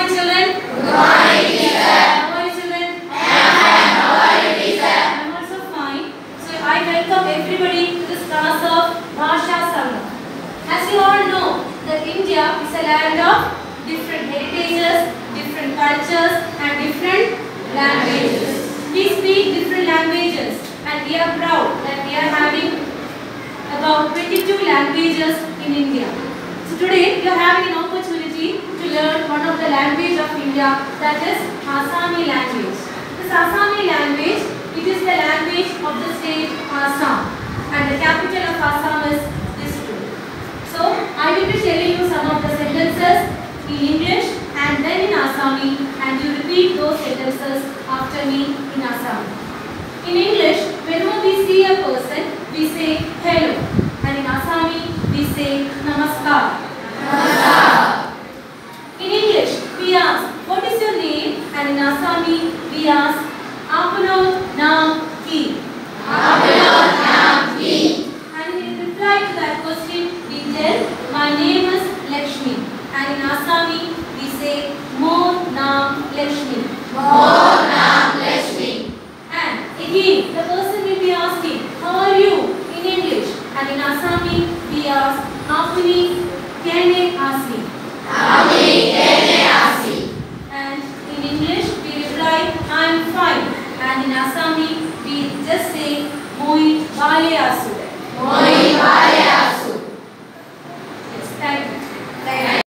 morning children. Good morning teacher. How are you children? I am. How are you teacher? I am also fine. So I welcome everybody to this class of Bhasha Sangam. As you all know that India is a land of different heritages, different cultures and different languages. We speak different languages and we are proud that we are having about 22 languages in India. So today we are having an opportunity to learn one of the language of India that is Assami language. This Assami language, it is the language of the state Assam and the capital of Assam is Dispur. So I will be telling you some of the sentences in English and then in Assami and you repeat those sentences after me in Assami. In English, whenever we see a person, we say hello. And in Assami, we say namaskar. In English, we ask, what is your name? And in Assami, we ask, Apano Nam Ki. And in reply to that question, we tell, my name is Lakshmi. And in Assami, we say, Mo Nam Lakshmi. Mo Nam Lakshmi. And again, the person will be asking, how are you in English? And in Assami, we ask, Apni Kene And in Assami, we just say, Moi Bale Asu.